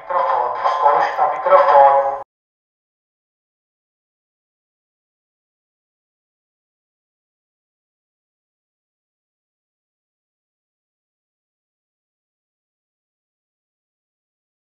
microfone. Os colos microfone.